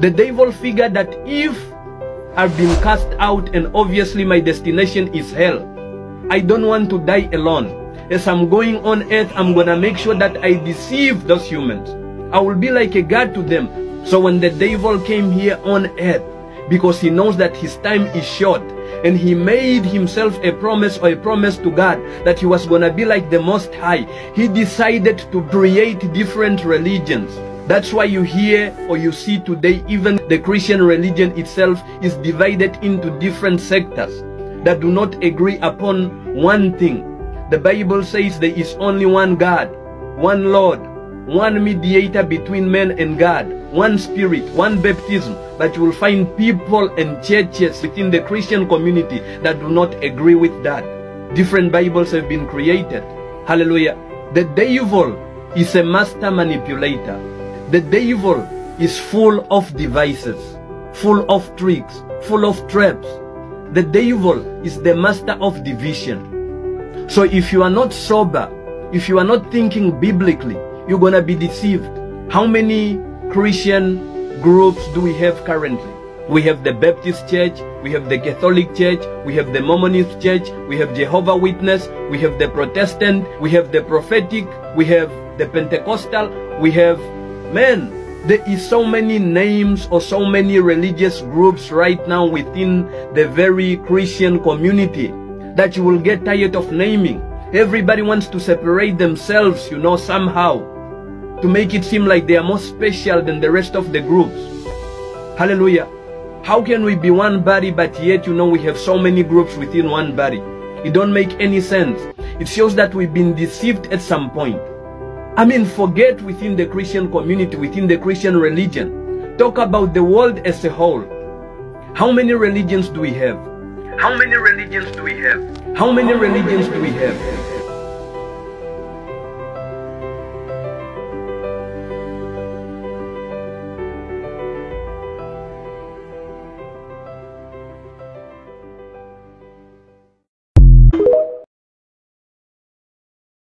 The devil figured that if I've been cast out and obviously my destination is hell, I don't want to die alone. As I'm going on earth, I'm gonna make sure that I deceive those humans. I will be like a God to them. So when the devil came here on earth, because he knows that his time is short, and he made himself a promise or a promise to God that he was gonna be like the Most High, he decided to create different religions. That's why you hear or you see today even the Christian religion itself is divided into different sectors that do not agree upon one thing. The Bible says there is only one God, one Lord, one mediator between men and God, one spirit, one baptism. But you will find people and churches within the Christian community that do not agree with that. Different Bibles have been created. Hallelujah. The devil is a master manipulator. The devil is full of devices, full of tricks, full of traps. The devil is the master of division. So if you are not sober, if you are not thinking biblically, you're gonna be deceived. How many Christian groups do we have currently? We have the Baptist Church, we have the Catholic Church, we have the Mormonist Church, we have Jehovah Witness, we have the Protestant, we have the Prophetic, we have the Pentecostal, we have man. There is so many names or so many religious groups right now within the very Christian community that you will get tired of naming. Everybody wants to separate themselves, you know, somehow to make it seem like they are more special than the rest of the groups. Hallelujah. How can we be one body but yet you know we have so many groups within one body? It don't make any sense. It shows that we've been deceived at some point. I mean, forget within the Christian community, within the Christian religion. Talk about the world as a whole. How many religions do we have? How many religions do we have? How many religions do we have?